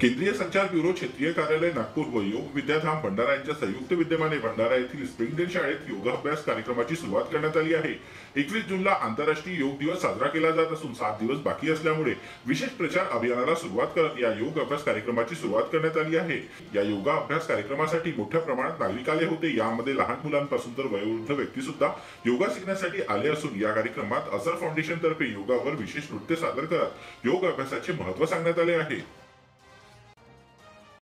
केंद्रीय संचार ब्युरो क्षेत्रीय कार्यालय नागपूर व योग विद्याधाम भंडारा यांच्या संयुक्त विद्यमाने भंडारा येथील स्प्रिंगडेल शाळेत योगाभ्यास कार्यक्रमाची सुरुवात करण्यात आली आहे. एकवीस जूनला आंतरराष्ट्रीय योग दिवस साजरा केला जात असून सात दिवस बाकी असल्यामुळे विशेष प्रचार अभियानाला सुरुवात करत या योग अभ्यास कार्यक्रमाची सुरुवात करण्यात आली आहे. या योगा अभ्यास कार्यक्रमासाठी मोठ्या प्रमाणात नागरिक आले होते. यामध्ये लहान मुलांपासून तर वयोवृद्ध व्यक्ती सुद्धा योगा शिकण्यासाठी आले असून या कार्यक्रमात अझर फाउंडेशन तर्फे योगावर विशेष नृत्य सादर करत योग अभ्यासाचे महत्त्व सांगण्यात आले आहे.